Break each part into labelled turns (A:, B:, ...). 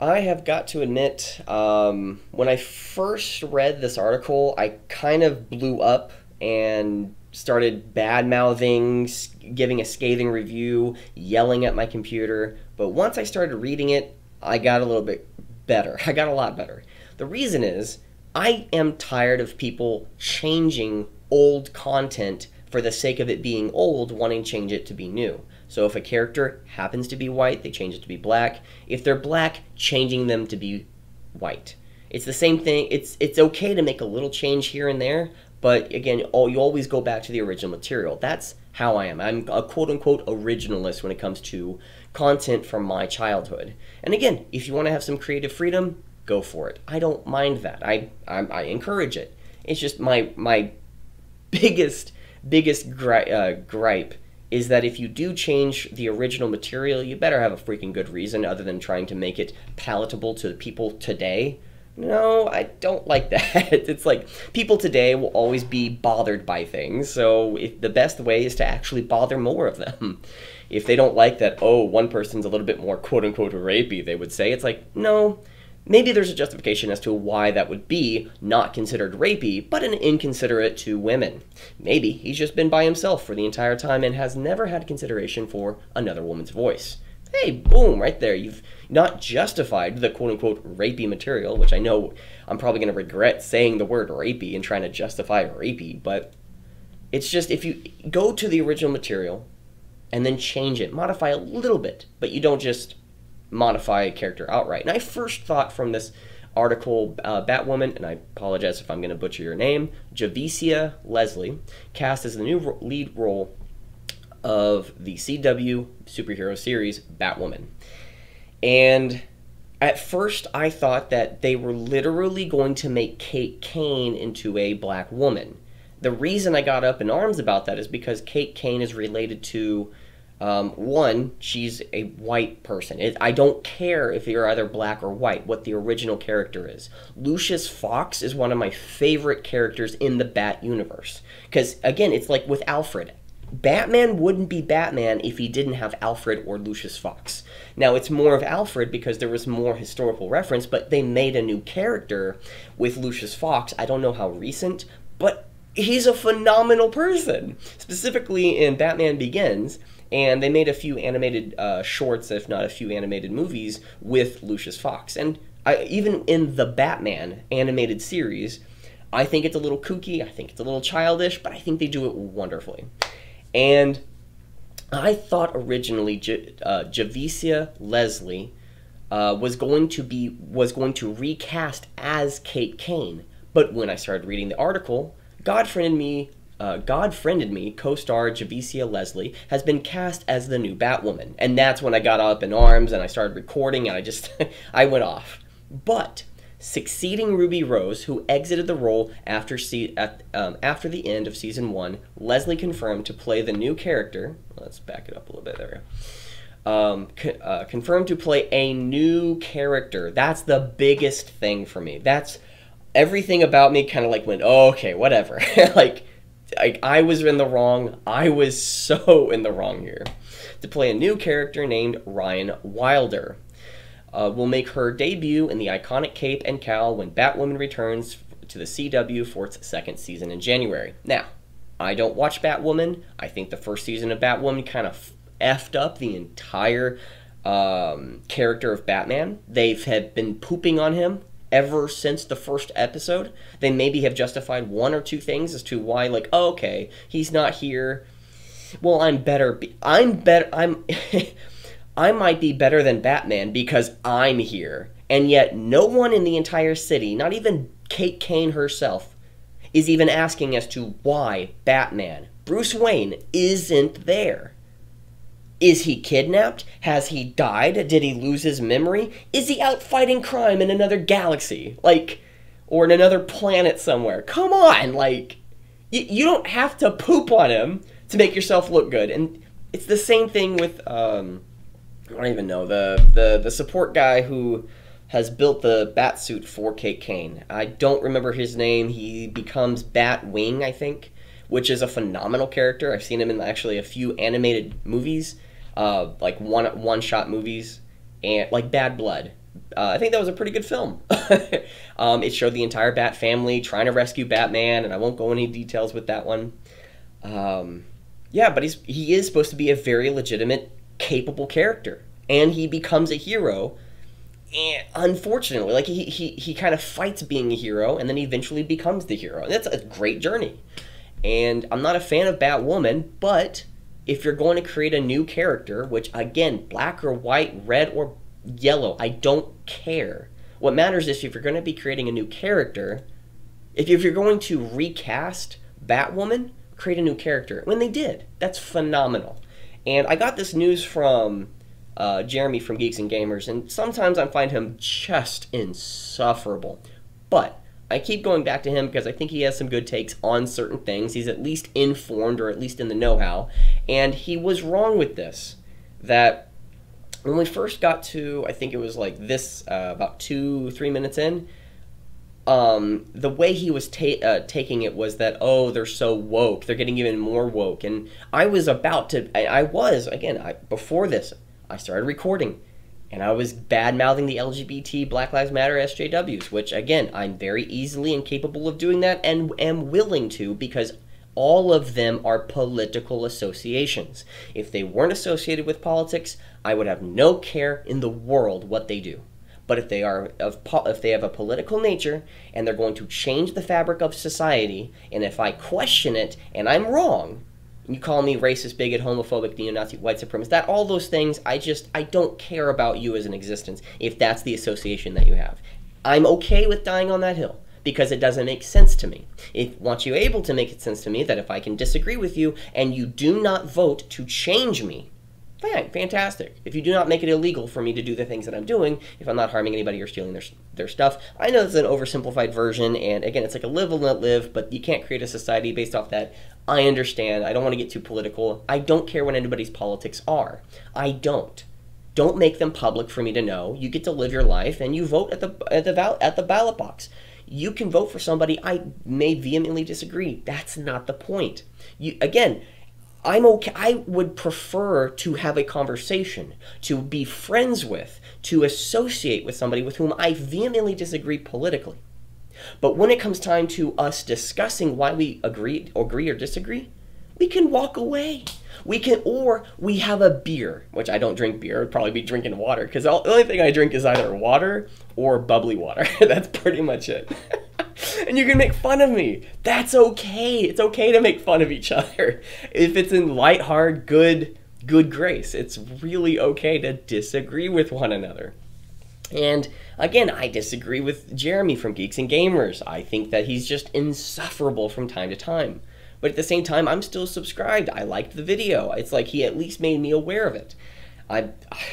A: I have got to admit, um, when I first read this article, I kind of blew up and started bad mouthing, giving a scathing review, yelling at my computer. But once I started reading it, I got a little bit better. I got a lot better. The reason is I am tired of people changing old content for the sake of it being old, wanting to change it to be new. So if a character happens to be white, they change it to be black. If they're black, changing them to be white. It's the same thing. It's it's okay to make a little change here and there, but again, all, you always go back to the original material. That's how I am. I'm a quote unquote originalist when it comes to content from my childhood. And again, if you want to have some creative freedom, go for it. I don't mind that. I I, I encourage it. It's just my my biggest biggest gri- uh, gripe is that if you do change the original material, you better have a freaking good reason other than trying to make it palatable to the people today. No, I don't like that. it's like people today will always be bothered by things, so if, the best way is to actually bother more of them. If they don't like that, oh, one person's a little bit more quote unquote rapey, they would say, it's like, no, Maybe there's a justification as to why that would be not considered rapey, but an inconsiderate to women. Maybe he's just been by himself for the entire time and has never had consideration for another woman's voice. Hey, boom, right there. You've not justified the quote unquote rapey material, which I know I'm probably going to regret saying the word rapey and trying to justify rapey, but it's just if you go to the original material and then change it, modify a little bit, but you don't just modify a character outright. And I first thought from this article, uh, Batwoman, and I apologize if I'm going to butcher your name, Javicia Leslie, cast as the new lead role of the CW superhero series Batwoman. And at first, I thought that they were literally going to make Kate Kane into a black woman. The reason I got up in arms about that is because Kate Kane is related to um, one, she's a white person. It, I don't care if you're either black or white, what the original character is. Lucius Fox is one of my favorite characters in the Bat universe. Because, again, it's like with Alfred. Batman wouldn't be Batman if he didn't have Alfred or Lucius Fox. Now, it's more of Alfred because there was more historical reference, but they made a new character with Lucius Fox. I don't know how recent, but he's a phenomenal person. Specifically in Batman Begins, and they made a few animated uh, shorts, if not a few animated movies, with Lucius Fox. And I, even in the Batman animated series, I think it's a little kooky, I think it's a little childish, but I think they do it wonderfully. And I thought originally J- uh, Javicia Leslie uh, was going to be was going to recast as Kate Kane, but when I started reading the article, God friended me uh, God Friended Me, co star Javicia Leslie, has been cast as the new Batwoman. And that's when I got up in arms and I started recording and I just, I went off. But succeeding Ruby Rose, who exited the role after, se- at, um, after the end of season one, Leslie confirmed to play the new character. Let's back it up a little bit. There. Um, co- uh, confirmed to play a new character. That's the biggest thing for me. That's everything about me kind of like went, oh, okay, whatever. like, I, I was in the wrong. I was so in the wrong here. To play a new character named Ryan Wilder. Uh, will make her debut in the iconic cape and cowl when Batwoman returns to the CW for its second season in January. Now, I don't watch Batwoman. I think the first season of Batwoman kind of effed up the entire um, character of Batman. They've have been pooping on him ever since the first episode. They maybe have justified one or two things as to why, like, oh, okay, he's not here. Well, I'm better. Be- I'm better. I'm. I might be better than Batman because I'm here. And yet, no one in the entire city, not even Kate Kane herself, is even asking as to why Batman, Bruce Wayne, isn't there. Is he kidnapped? Has he died? Did he lose his memory? Is he out fighting crime in another galaxy? Like, or in another planet somewhere? Come on, like, y- you don't have to poop on him to make yourself look good. And it's the same thing with, um, I don't even know, the, the, the support guy who has built the bat suit for Kate Kane. I don't remember his name. He becomes Batwing, I think, which is a phenomenal character. I've seen him in actually a few animated movies uh, like one one shot movies and like Bad Blood. uh, I think that was a pretty good film. um, it showed the entire Bat family trying to rescue Batman, and I won't go into details with that one. Um, yeah, but he's he is supposed to be a very legitimate, capable character, and he becomes a hero. And unfortunately, like he he, he kind of fights being a hero, and then he eventually becomes the hero. And that's a great journey. And I'm not a fan of Batwoman, but if you're going to create a new character, which again, black or white, red or yellow, I don't care. What matters is if you're going to be creating a new character, if you're going to recast Batwoman, create a new character. When they did, that's phenomenal. And I got this news from uh, Jeremy from Geeks and Gamers, and sometimes I find him just insufferable. But I keep going back to him because I think he has some good takes on certain things. He's at least informed, or at least in the know how. And he was wrong with this. That when we first got to, I think it was like this, uh, about two, three minutes in, um, the way he was ta- uh, taking it was that oh they're so woke they're getting even more woke and i was about to i, I was again I, before this i started recording and i was bad mouthing the lgbt black lives matter sjws which again i'm very easily incapable of doing that and am willing to because all of them are political associations. If they weren't associated with politics i would have no care in the world what they do. But if they are of if they have a political nature and they're going to change the fabric of society, and if I question it and I'm wrong, you call me racist, bigot, homophobic, neo-Nazi, white supremacist, that all those things, I just I don't care about you as an existence if that's the association that you have. I'm okay with dying on that hill because it doesn't make sense to me. If once you're able to make it sense to me that if I can disagree with you and you do not vote to change me, Fine, fantastic. If you do not make it illegal for me to do the things that I'm doing, if I'm not harming anybody or stealing their their stuff, I know it's an oversimplified version, and again, it's like a live and let live, but you can't create a society based off that. I understand. I don't want to get too political. I don't care what anybody's politics are. I don't. Don't make them public for me to know. You get to live your life, and you vote at the at the at the ballot box. You can vote for somebody I may vehemently disagree. That's not the point. You again I'm okay. I would prefer to have a conversation, to be friends with, to associate with somebody with whom I vehemently disagree politically. But when it comes time to us discussing why we agree, agree or disagree, we can walk away. We can, or we have a beer, which I don't drink beer. I'd probably be drinking water because the only thing I drink is either water or bubbly water. That's pretty much it. and you can make fun of me. That's okay. It's okay to make fun of each other. If it's in light, hard, good, good grace, it's really okay to disagree with one another. And again, I disagree with Jeremy from Geeks and Gamers. I think that he's just insufferable from time to time. But at the same time, I'm still subscribed. I liked the video. It's like he at least made me aware of it. I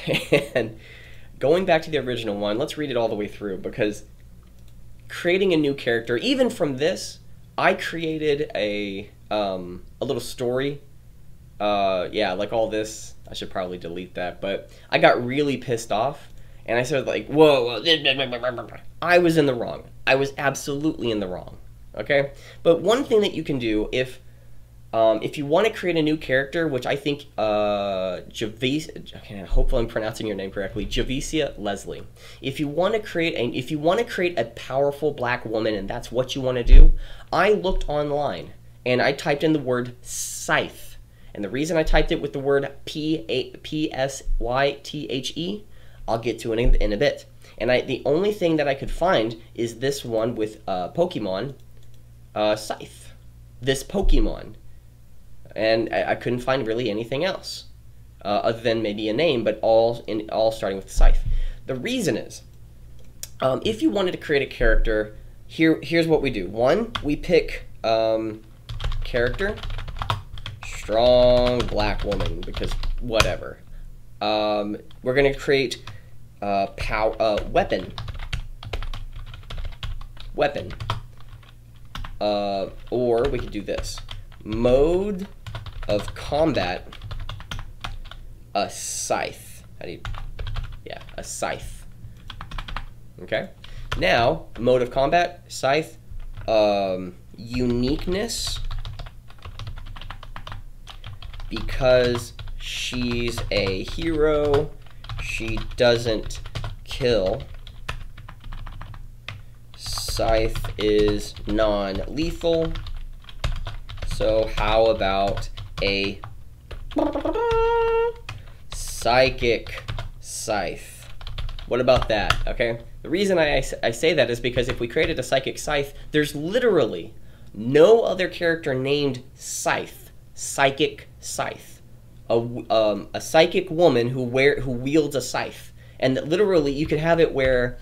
A: and going back to the original one, let's read it all the way through because creating a new character, even from this, I created a um, a little story. Uh, yeah, like all this. I should probably delete that, but I got really pissed off, and I said like, "Whoa, I was in the wrong. I was absolutely in the wrong." Okay, but one thing that you can do if um, if you want to create a new character, which I think uh, Javis, okay, hopefully I'm pronouncing your name correctly, Javicia Leslie. If you want to create a, if you want to create a powerful black woman, and that's what you want to do, I looked online and I typed in the word scythe, and the reason I typed it with the word P A P S Y T H E, I'll get to it in, in a bit. And I, the only thing that I could find is this one with uh, Pokemon, uh, Scythe. This Pokemon and I, I couldn't find really anything else uh, other than maybe a name, but all in all starting with Scythe. The reason is, um, if you wanted to create a character, here here's what we do. One, we pick um, character, strong black woman because whatever. Um, we're gonna create uh, power uh, weapon, weapon, uh, or we could do this mode of combat a scythe. How do you, yeah, a scythe. Okay. Now, mode of combat, scythe, um, uniqueness, because she's a hero, she doesn't kill scythe is non-lethal. So how about a psychic scythe? What about that? Okay. The reason I, I say that is because if we created a psychic scythe, there's literally no other character named Scythe, psychic scythe, a, um, a psychic woman who wear who wields a scythe, and literally you could have it where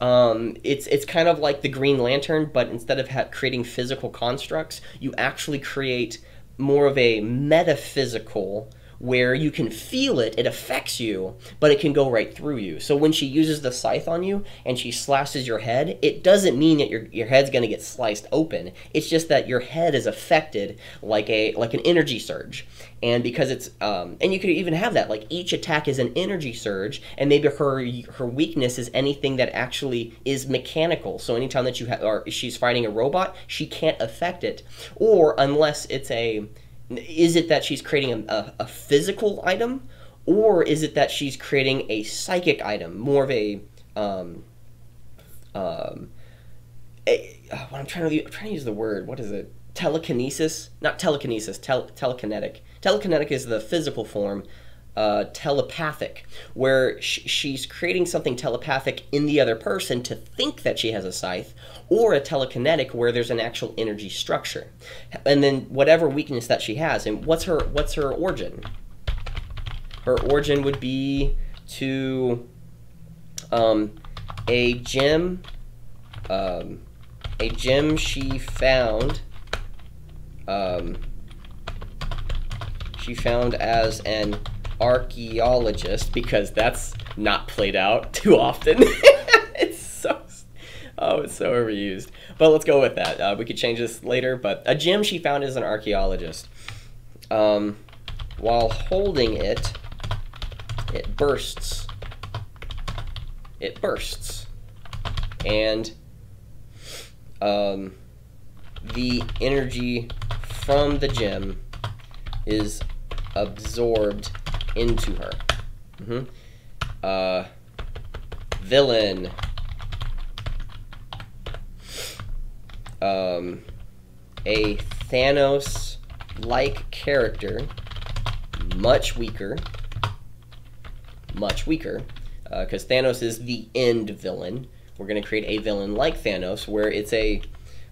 A: um, it's it's kind of like the Green Lantern, but instead of ha- creating physical constructs, you actually create more of a metaphysical where you can feel it, it affects you, but it can go right through you. So when she uses the scythe on you and she slashes your head, it doesn't mean that your, your head's going to get sliced open. It's just that your head is affected like a like an energy surge. And because it's um, and you could even have that like each attack is an energy surge, and maybe her her weakness is anything that actually is mechanical. So anytime that you have or she's fighting a robot, she can't affect it, or unless it's a is it that she's creating a, a, a, physical item or is it that she's creating a psychic item more of a um, um, a, uh, what I'm trying to I'm trying to use the word what is it? Telekinesis? Not telekinesis tel- telekinetic. Telekinetic is the physical form uh, telepathic, where sh- she's creating something telepathic in the other person to think that she has a scythe, or a telekinetic where there's an actual energy structure, and then whatever weakness that she has. And what's her what's her origin? Her origin would be to um, a gem, um, a gem she found. Um, she found as an archaeologist because that's not played out too often. it's so oh, it's so overused. But let's go with that. Uh, we could change this later. But a gem she found as an archaeologist. Um, while holding it, it bursts. It bursts, and um, the energy from the gem is absorbed into her. Mm-hmm. Uh, villain. Um, a Thanos-like character, much weaker, much weaker, because uh, Thanos is the end villain. We're going to create a villain like Thanos, where it's a,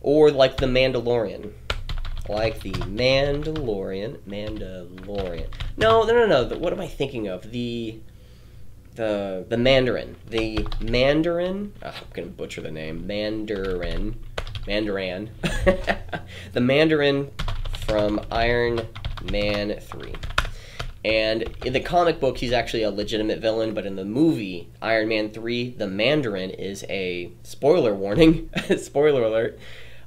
A: or like the Mandalorian, like the Mandalorian. Mandalorian. No, no, no, no. What am I thinking of? The the the Mandarin. The Mandarin. Oh, I'm gonna butcher the name. Mandarin. Mandarin. the Mandarin from Iron Man three. And in the comic book, he's actually a legitimate villain, but in the movie Iron Man 3, the Mandarin is a spoiler warning, spoiler alert.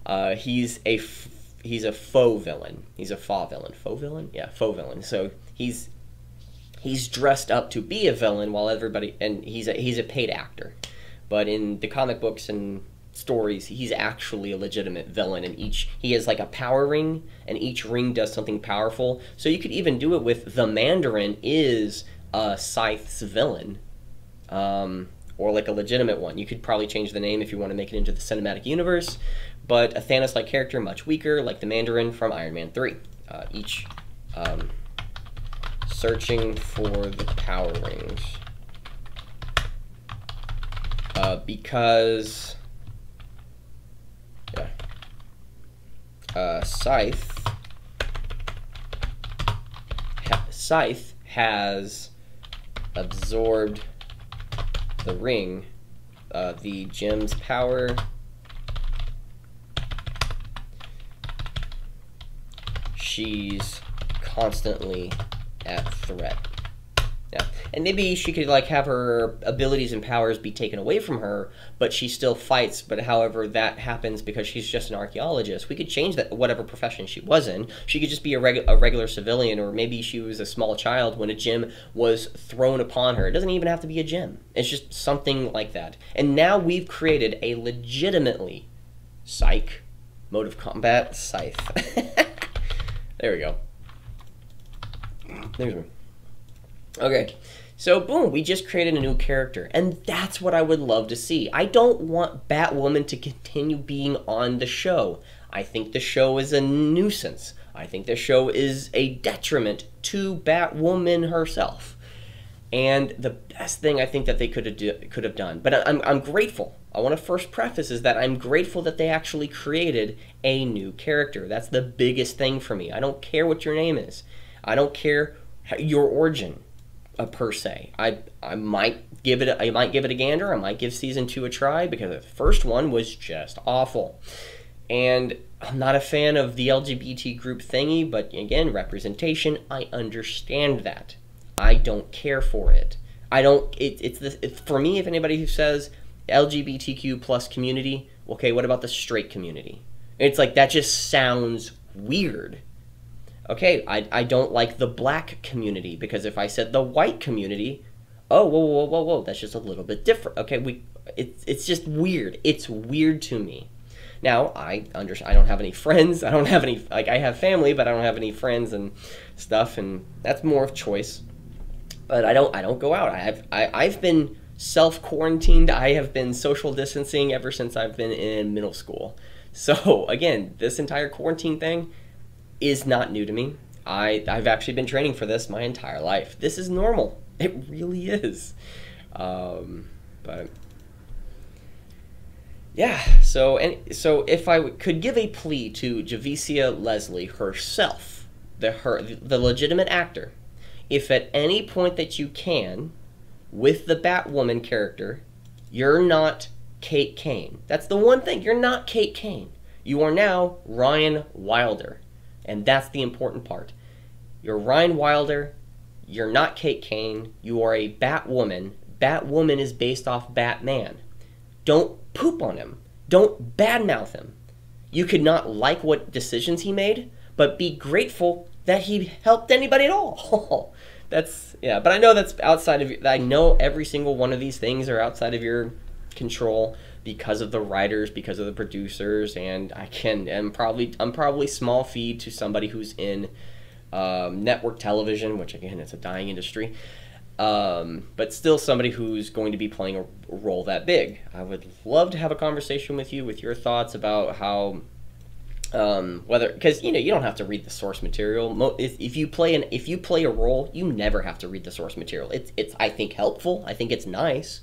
A: Uh, he's a f- he's a faux villain. He's a faux villain. Faux villain? Yeah, faux villain. So he's he's dressed up to be a villain while everybody and he's a he's a paid actor. But in the comic books and stories, he's actually a legitimate villain and each he has like a power ring and each ring does something powerful. So you could even do it with the Mandarin is a Scythe's villain. Um, or like a legitimate one. You could probably change the name if you want to make it into the cinematic universe but a Thanos like character, much weaker, like the Mandarin from Iron Man 3. Uh, each um, searching for the power rings. Uh, because. Yeah. Uh, Scythe. Ha- Scythe has absorbed the ring, uh, the gem's power she's constantly Yeah. And maybe she could like have her abilities and powers be taken away from her, but she still fights. But however that happens because she's just an archaeologist, we could change that whatever profession she was in. She could just be a, regu- a regular civilian, or maybe she was a small child when a gem was thrown upon her. It doesn't even have to be a gem. It's just something like that. And now we've created a legitimately psych mode of combat scythe. There we go. There's one. Okay, So, boom, we just created a new character. And that's what I would love to see. I don't want Batwoman to continue being on the show. I think the show is a nuisance. I think the show is a detriment to Batwoman herself. And the best thing I think that they could have do, could have done, but I'm, I'm grateful. I want to first preface is that I'm grateful that they actually created a new character. That's the biggest thing for me. I don't care what your name is. I don't care your origin uh, per se. I I might give it a, I might give it a gander. I might give season two a try because the first one was just awful, and I'm not a fan of the LGBT group thingy. But again, representation. I understand that. I don't care for it. I don't. It, it's the it, for me. If anybody who says LGBTQ plus community, okay, what about the straight community? It's like that just sounds weird okay, I, I don't like the black community because if I said the white community, oh, whoa, whoa, whoa, whoa, that's just a little bit different. Okay, we, it, it's just weird. It's weird to me. Now, I under, I don't have any friends. I don't have any, like, I have family, but I don't have any friends and stuff, and that's more of choice. But I don't, I don't go out. I have, I, I've been self quarantined. I have been social distancing ever since I've been in middle school. So again, this entire quarantine thing, is not new to me. I, I've actually been training for this my entire life. This is normal. It really is. Um, but yeah, so and so if I could give a plea to Javicia Leslie herself, the her the legitimate actor, if at any point that you can, with the Batwoman character, you're not Kate Kane. That's the one thing. You're not Kate Kane. You are now Ryan Wilder. And that's the important part. You're Ryan Wilder. You're not Kate Kane. You are a Batwoman. Batwoman is based off Batman. Don't poop on him. Don't badmouth him. You could not like what decisions he made, but be grateful that he helped anybody at all. that's yeah, but I know that's outside of I know every single one of these things are outside of your control because of the writers, because of the producers, and I can am probably I'm probably small feed to somebody who's in um, network television, which again it's a dying industry. Um, but still somebody who's going to be playing a role that big. I would love to have a conversation with you with your thoughts about how um, whether because you know you don't have to read the source material. If, if you play an if you play a role, you never have to read the source material. It's it's I think helpful. I think it's nice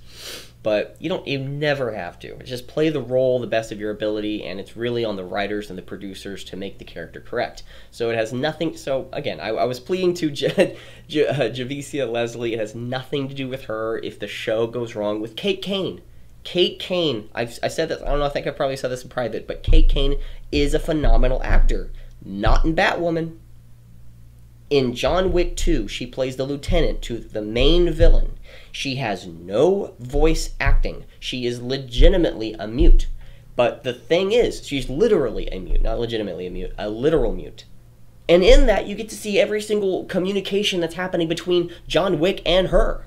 A: but you don't you never have to. Just play the role the best of your ability and it's really on the writers and the producers to make the character correct. So it has nothing so again i, I was pleading to J- J- uh, javicia leslie it has nothing to do with her if the show goes wrong with kate kane. Kate kane I've, i said that i don't know i think i probably said this in private but kate kane is a phenomenal actor. Not in batwoman in John Wick 2, she plays the lieutenant to the main villain. She has no voice acting. She is legitimately a mute. But the thing is, she's literally a mute, not legitimately a mute, a literal mute. And in that, you get to see every single communication that's happening between John Wick and her.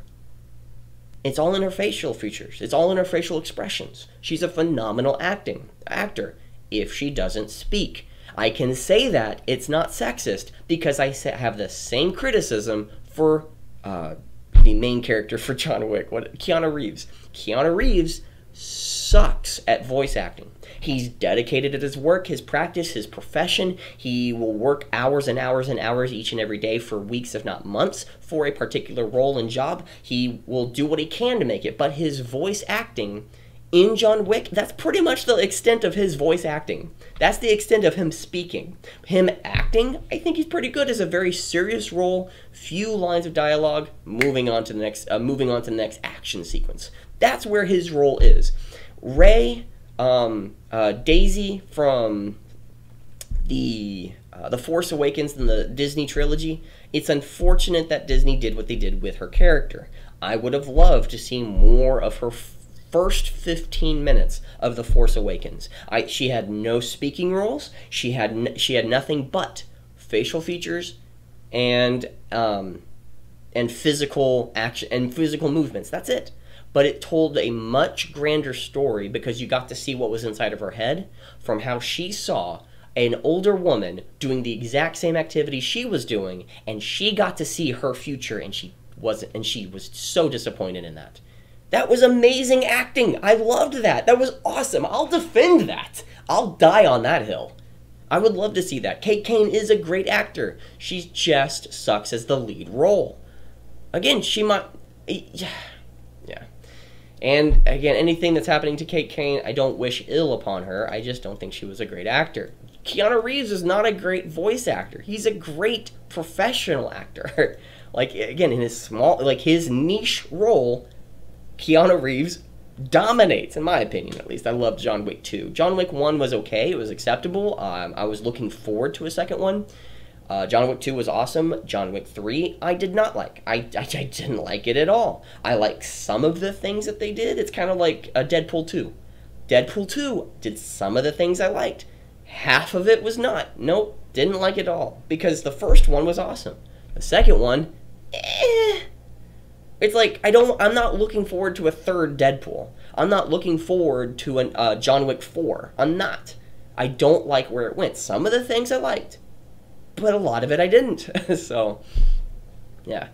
A: It's all in her facial features. It's all in her facial expressions. She's a phenomenal acting actor if she doesn't speak. I can say that it's not sexist because I have the same criticism for uh, the main character for John Wick, what Keanu Reeves. Keanu Reeves sucks at voice acting. He's dedicated at his work, his practice, his profession. He will work hours and hours and hours each and every day for weeks, if not months, for a particular role and job. He will do what he can to make it, but his voice acting in John Wick, that's pretty much the extent of his voice acting. That's the extent of him speaking. Him acting, I think he's pretty good as a very serious role, few lines of dialogue, moving on to the next uh, moving on to the next action sequence. That's where his role is. Rey, um, uh, Daisy from the uh, the Force Awakens and the Disney trilogy. It's unfortunate that Disney did what they did with her character. I would have loved to see more of her first 15 minutes of The Force Awakens. I, she had no speaking roles. She had she had nothing but facial features and um, and physical action and physical movements. That's it. But it told a much grander story because you got to see what was inside of her head from how she saw an older woman doing the exact same activity she was doing and she got to see her future and she wasn't, and she was so disappointed in that. That was amazing acting. I loved that. That was awesome. I'll defend that. I'll die on that hill. I would love to see that. Kate Kane is a great actor. She just sucks as the lead role. Again, she might. Yeah. Yeah. And again, anything that's happening to Kate Kane, I don't wish ill upon her. I just don't think she was a great actor. Keanu Reeves is not a great voice actor. He's a great professional actor. like again, in his small like his niche role, Keanu Reeves dominates, in my opinion, at least. I loved John Wick 2. John Wick 1 was okay, it was acceptable. Um, I was looking forward to a second one. Uh, John Wick 2 was awesome. John Wick 3, I did not like. I, I, I didn't like it at all. I like some of the things that they did. It's kind of like a Deadpool 2. Deadpool 2 did some of the things I liked. Half of it was not. Nope, didn't like it all. Because the first one was awesome. The second one, eh it's like I don't. I'm not looking forward to a third Deadpool. I'm not looking forward to an uh, John Wick four. I'm not. I don't like where it went. Some of the things I liked, but a lot of it I didn't. so, yeah.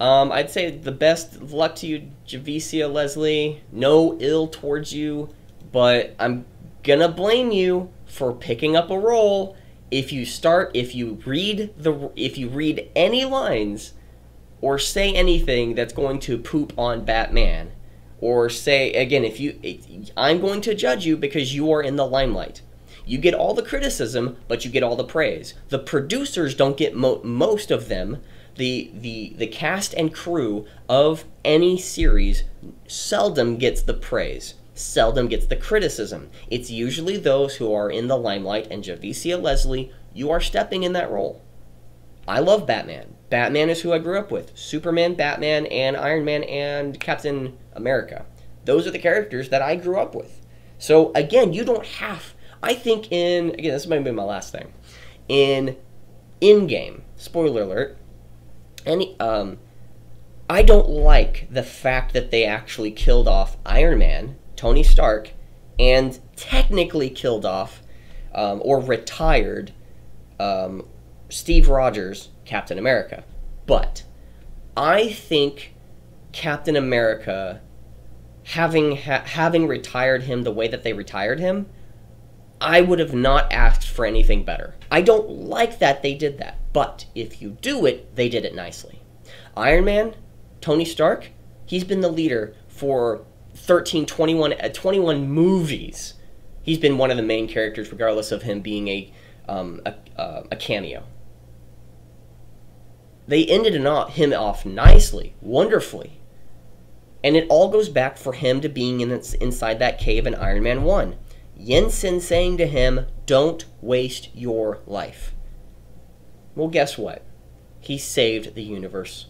A: Um, I'd say the best luck to you, Javicia Leslie. No ill towards you, but I'm gonna blame you for picking up a role. If you start, if you read the, if you read any lines or say anything that's going to poop on Batman or say again if you I'm going to judge you because you are in the limelight. You get all the criticism, but you get all the praise. The producers don't get mo- most of them. The, the the cast and crew of any series seldom gets the praise, seldom gets the criticism. It's usually those who are in the limelight, and Javicia Leslie, you are stepping in that role. I love Batman. Batman is who I grew up with. Superman, Batman, and Iron Man and Captain America. Those are the characters that I grew up with. So again, you don't have. I think in again, this might be my last thing. In Endgame, spoiler alert. Any um, I don't like the fact that they actually killed off Iron Man, Tony Stark, and technically killed off um, or retired um, Steve Rogers Captain America. But I think Captain America having ha- having retired him the way that they retired him, I would have not asked for anything better. I don't like that they did that, but if you do it, they did it nicely. Iron Man, Tony Stark, he's been the leader for 13, 21, uh, 21 movies. He's been one of the main characters, regardless of him being a um, a, uh, a cameo they ended him off nicely, wonderfully. And it all goes back for him to being in, inside that cave in Iron Man 1. Yinsen saying to him, Don't waste your life. Well, guess what? He saved the universe.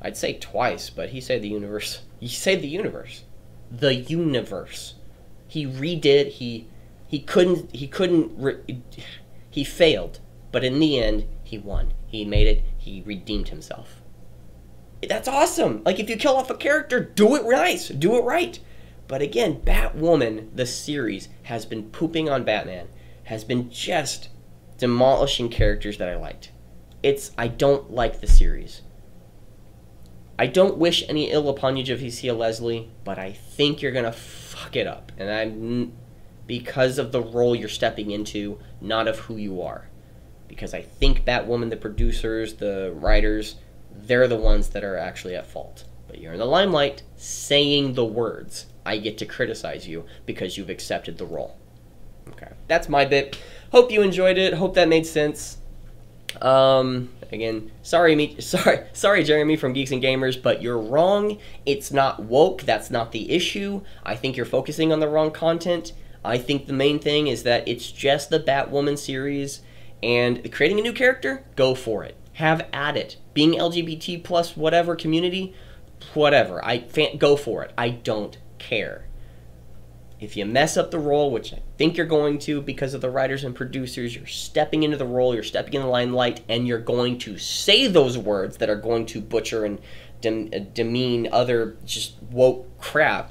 A: I'd say twice, but he saved the universe. He saved the universe. The universe. He redid. He he couldn't. He couldn't. He failed, but in the end, he won. He made it. He redeemed himself. That's awesome. Like if you kill off a character, do it nice, do it right. But again, Batwoman, the series, has been pooping on Batman, has been just demolishing characters that I liked. It's I don't like the series. I don't wish any ill upon you, Javicia Leslie, but I think you're gonna fuck it up, and I'm because of the role you're stepping into, not of who you are because I think Batwoman, the producers, the writers, they're the ones that are actually at fault. But you're in the limelight saying the words. I get to criticize you because you've accepted the role. Okay, that's my bit. Hope you enjoyed it. Hope that made sense. Um, again, sorry me, sorry, sorry, Jeremy from Geeks and Gamers, but you're wrong. It's not woke. That's not the issue. I think you're focusing on the wrong content. I think the main thing is that it's just the Batwoman series and creating a new character, go for it. Have at it. Being LGBT plus whatever community, whatever. I go for it. I don't care. If you mess up the role, which I think you're going to because of the writers and producers, you're stepping into the role, you're stepping in the limelight, and you're going to say those words that are going to butcher and dem- uh, demean other just woke crap.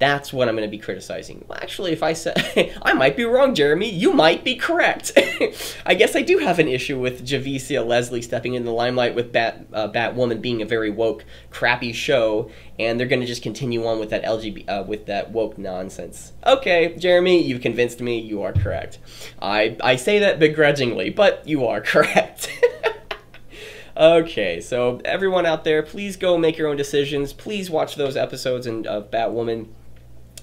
A: That's what I'm going to be criticizing. Well, actually, if I say I might be wrong, Jeremy, you might be correct. I guess I do have an issue with Javicia Leslie stepping in the limelight with Bat uh, Batwoman being a very woke, crappy show, and they're going to just continue on with that LGBT uh, with that woke nonsense. Okay, Jeremy, you've convinced me. You are correct. I I say that begrudgingly, but you are correct. okay, so everyone out there, please go make your own decisions. Please watch those episodes in, of Batwoman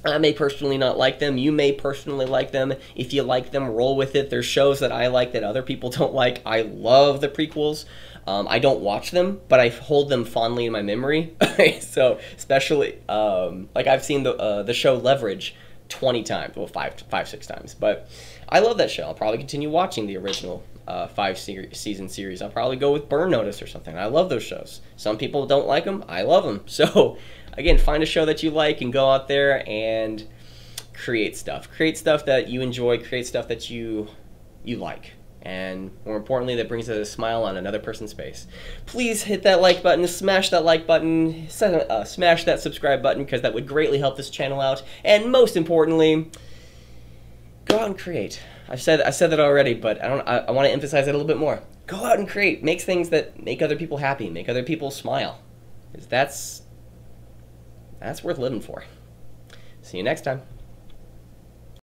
A: I may personally not like them. You may personally like them. If you like them, roll with it. There's shows that I like that other people don't like. I love the prequels. Um, I don't watch them, but I hold them fondly in my memory. so especially um, like I've seen the uh, the show Leverage twenty times, well five five six times, but I love that show. I'll probably continue watching the original uh, five se- season series. I'll probably go with Burn Notice or something. I love those shows. Some people don't like them. I love them. So again, find a show that you like and go out there and create stuff. Create stuff that you enjoy. Create stuff that you you like. And more importantly, that brings a smile on another person's face. Please hit that like button, smash that like button, uh, smash that subscribe button because that would greatly help this channel out. And most importantly, go out and create. I've said I said that already, but I don't. I, I want to emphasize it a little bit more. Go out and create. Make things that make other people happy, make other people smile. Because that's that's worth living for. See you next time.